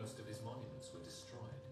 Most of his monuments were destroyed.